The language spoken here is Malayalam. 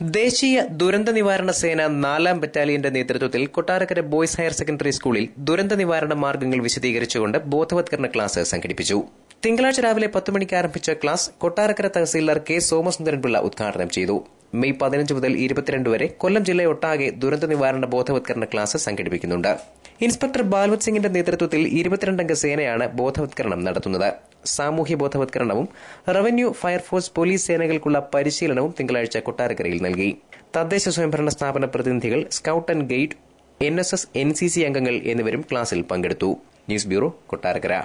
ദേശീയ ദുരന്ത നിവാരണ സേന നാലാം ബറ്റാലിയന്റെ നേതൃത്വത്തിൽ കൊട്ടാരക്കര ബോയ്സ് ഹയർ സെക്കൻഡറി സ്കൂളിൽ ദുരന്ത നിവാരണ മാർഗങ്ങൾ വിശദീകരിച്ചുകൊണ്ട് ബോധവത്കരണ ക്ലാസ് സംഘടിപ്പിച്ചു. തിങ്കളാഴ്ച രാവിലെ പത്ത് മണിക്ക് ആരംഭിച്ച ക്ലാസ് കൊട്ടാരക്കര തഹസീൽദാർ കെ സോമസുന്ദരൻപിള്ള ഉദ്ഘാടനം ചെയ്തു. മെയ് പതിനഞ്ച് മുതൽ ഇരുപത്തിരണ്ട് വരെ കൊല്ലം ജില്ലയൊട്ടാകെ ദുരന്ത നിവാരണ ബോധവത്കരണ ക്ലാസ് സംഘടിപ്പിക്കുന്നുണ്ട്. ഇൻസ്പെക്ടർ ബാൽവത് സിംഗിന്റെ നേതൃത്വത്തിൽ ഇരുപത്തിരണ്ടംഗ സേനയാണ് ബോധവത്കരണം നടത്തുന്നത്. സാമൂഹ്യ ബോധവത്കരണവും റവന്യൂ ഫയർഫോഴ്സ് പോലീസ് സേനകൾക്കുള്ള പരിശീലനവും തിങ്കളാഴ്ച കൊട്ടാരക്കരയിൽ നൽകി. തദ്ദേശ സ്വയംഭരണ സ്ഥാപന പ്രതിനിധികൾ scout and guide NSS NCC അംഗങ്ങൾ എന്നിവരും ക്ലാസിൽ പങ്കെടുത്തു. News bureau Kottarakkara.